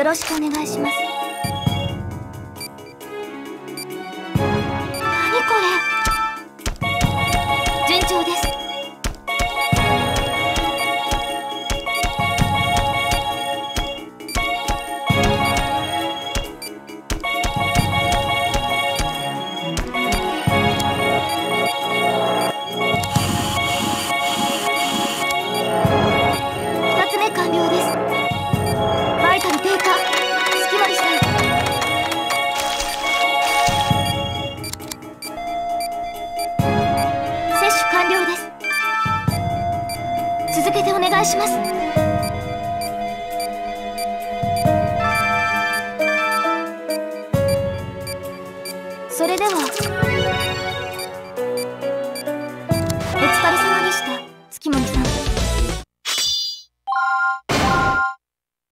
よろしくお願いします。何これ？順調です。二つ目完了です。バイタル低下了です。続けてお願いします。それでは。